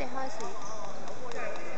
節開始。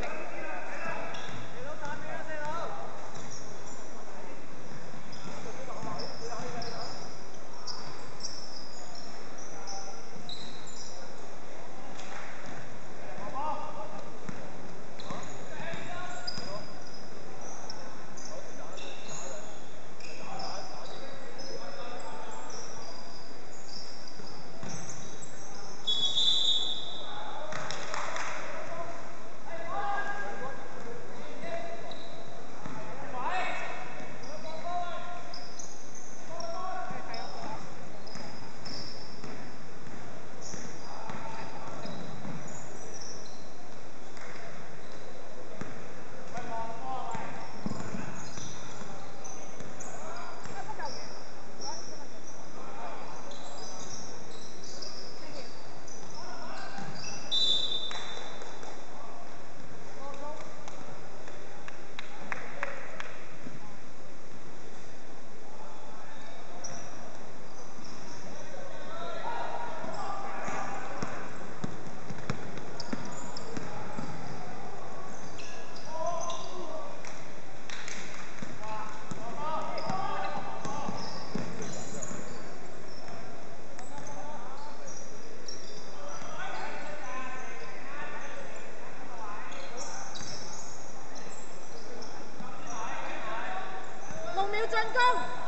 六秒進攻。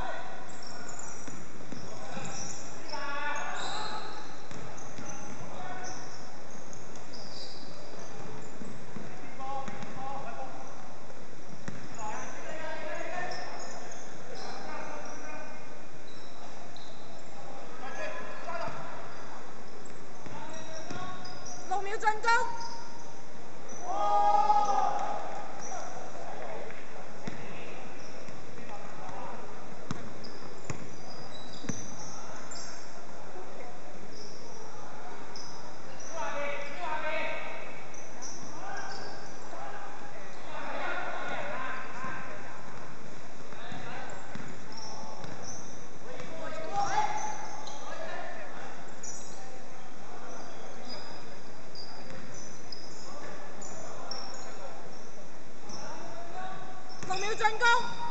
六秒進攻。六秒進攻。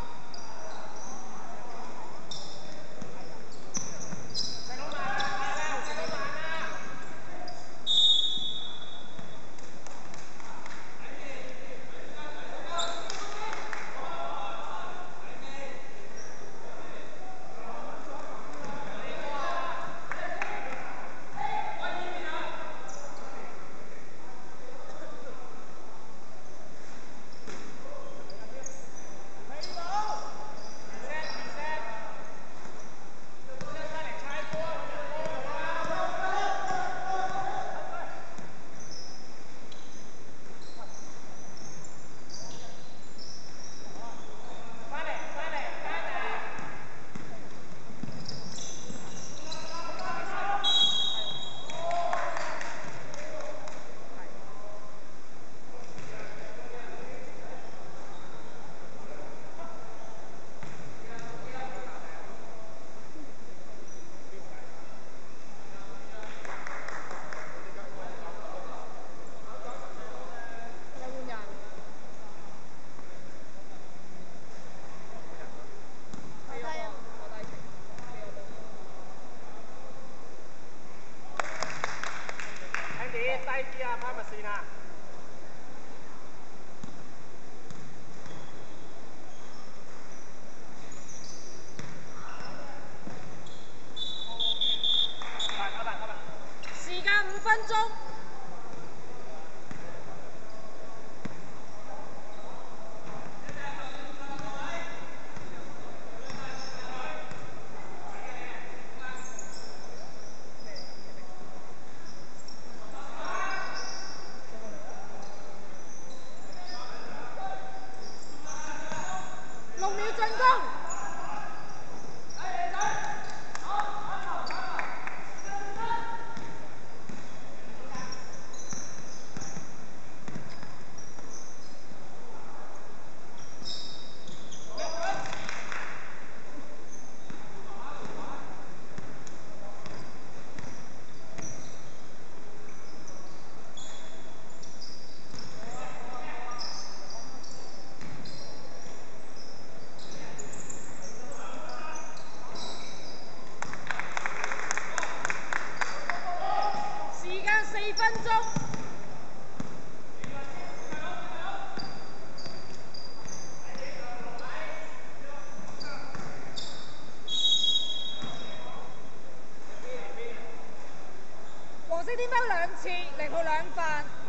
呢啲分兩次，零號兩份。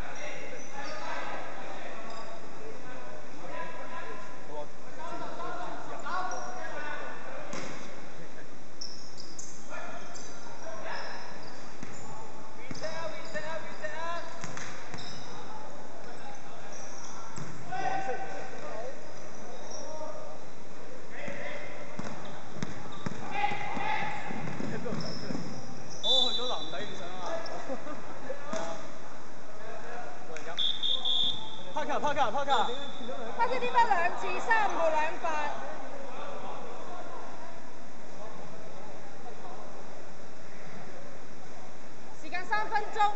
卡拍卡拍卡！黑色呢包兩次，三號兩犯。時間三分鐘。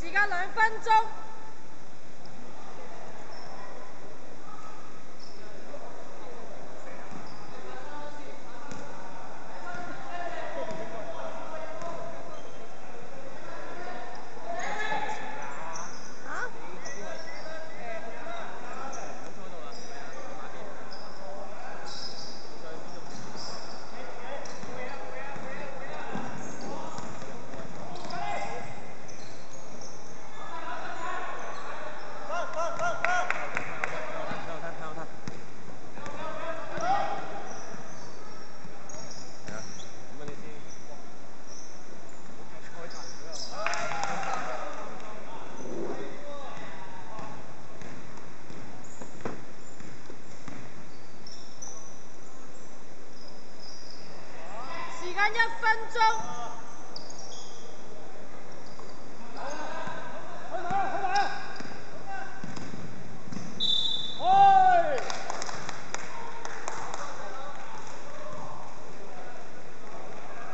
時間兩分鐘。啊？時間一分鐘。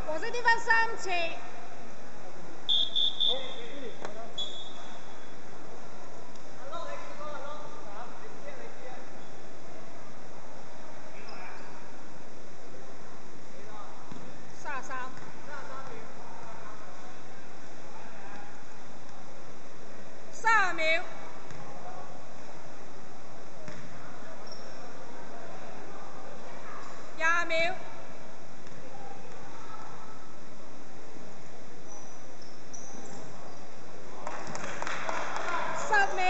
黃色點分三次。三十三。三十秒。廿秒。十秒。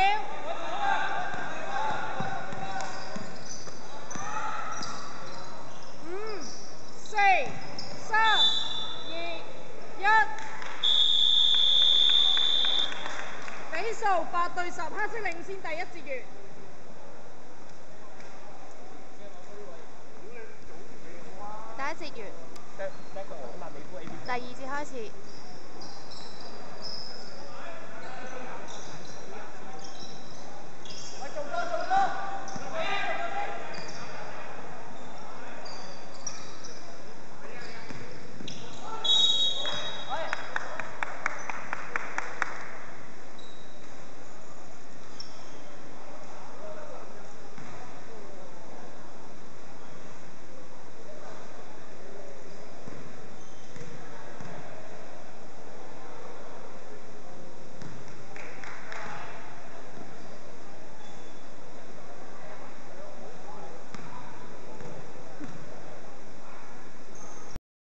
五、四、三、二、一。比八对十，黑色领先第一节完。第一节完，第二节开始。